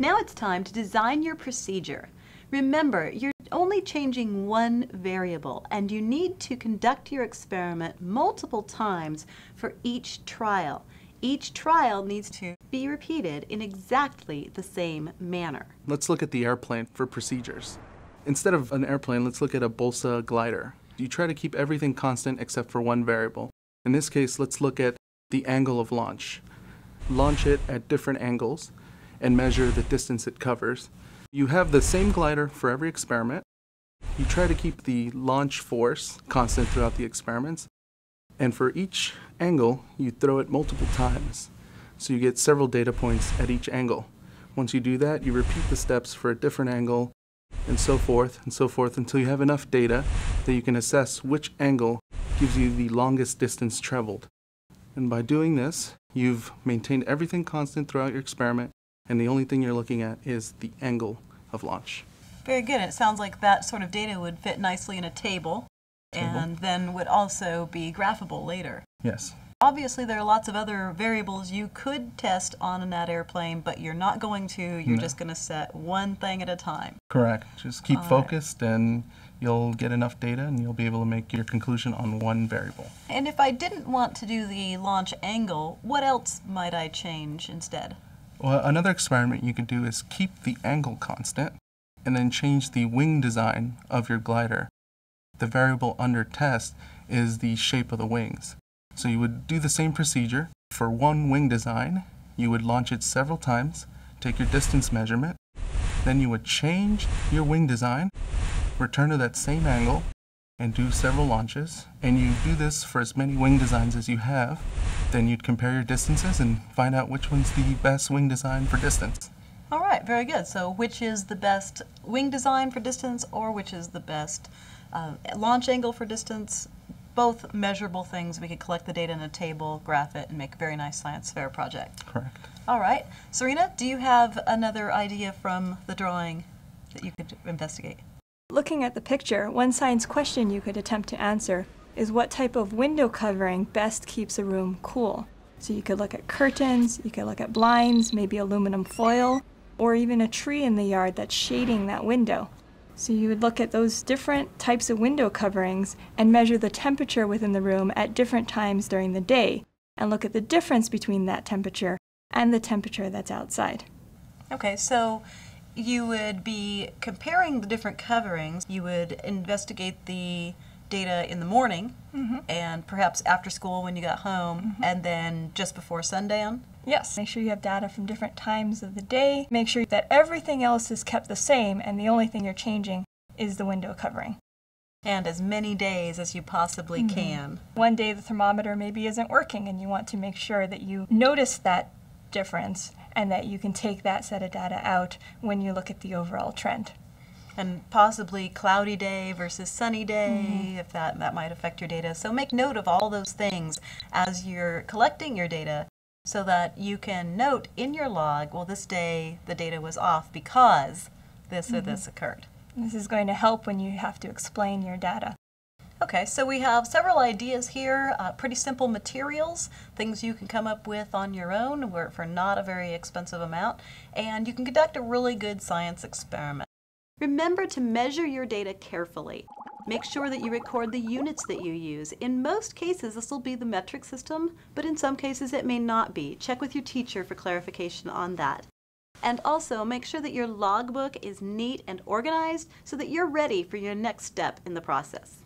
Now it's time to design your procedure. Remember, you're only changing one variable and you need to conduct your experiment multiple times for each trial. Each trial needs to be repeated in exactly the same manner. Let's look at the airplane for procedures. Instead of an airplane, let's look at a balsa glider. You try to keep everything constant except for one variable. In this case, let's look at the angle of launch. Launch it at different angles and measure the distance it covers. You have the same glider for every experiment. You try to keep the launch force constant throughout the experiments. And for each angle, you throw it multiple times. So you get several data points at each angle. Once you do that, you repeat the steps for a different angle and so forth and so forth until you have enough data that you can assess which angle gives you the longest distance traveled. And by doing this, you've maintained everything constant throughout your experiment and the only thing you're looking at is the angle of launch. Very good. It sounds like that sort of data would fit nicely in a table, table. and then would also be graphable later. Yes. Obviously, there are lots of other variables you could test on that airplane, but you're not going to. You're no. just going to set one thing at a time. Correct. Just keep All focused right. and you'll get enough data and you'll be able to make your conclusion on one variable. And if I didn't want to do the launch angle, what else might I change instead? Well, another experiment you could do is keep the angle constant and then change the wing design of your glider. The variable under test is the shape of the wings. So you would do the same procedure. For one wing design, you would launch it several times, take your distance measurement, then you would change your wing design, return to that same angle, and do several launches. And you do this for as many wing designs as you have. Then you'd compare your distances and find out which one's the best wing design for distance. All right, very good. So which is the best wing design for distance or which is the best uh, launch angle for distance? Both measurable things. We could collect the data in a table, graph it, and make a very nice science fair project. Correct. All right. Serena, do you have another idea from the drawing that you could investigate? Looking at the picture, one science question you could attempt to answer is what type of window covering best keeps a room cool. So you could look at curtains, you could look at blinds, maybe aluminum foil, or even a tree in the yard that's shading that window. So you would look at those different types of window coverings and measure the temperature within the room at different times during the day and look at the difference between that temperature and the temperature that's outside. Okay, so you would be comparing the different coverings. You would investigate the data in the morning mm-hmm. and perhaps after school when you got home mm-hmm. and then just before sundown? Yes. Make sure you have data from different times of the day. Make sure that everything else is kept the same and the only thing you're changing is the window covering. And as many days as you possibly mm-hmm. can. One day the thermometer maybe isn't working and you want to make sure that you notice that difference and that you can take that set of data out when you look at the overall trend. And possibly cloudy day versus sunny day, mm-hmm. if that, that might affect your data. So make note of all those things as you're collecting your data so that you can note in your log, well, this day the data was off because this mm-hmm. or this occurred. This is going to help when you have to explain your data. Okay, so we have several ideas here, uh, pretty simple materials, things you can come up with on your own for not a very expensive amount, and you can conduct a really good science experiment. Remember to measure your data carefully. Make sure that you record the units that you use. In most cases, this will be the metric system, but in some cases it may not be. Check with your teacher for clarification on that. And also, make sure that your logbook is neat and organized so that you're ready for your next step in the process.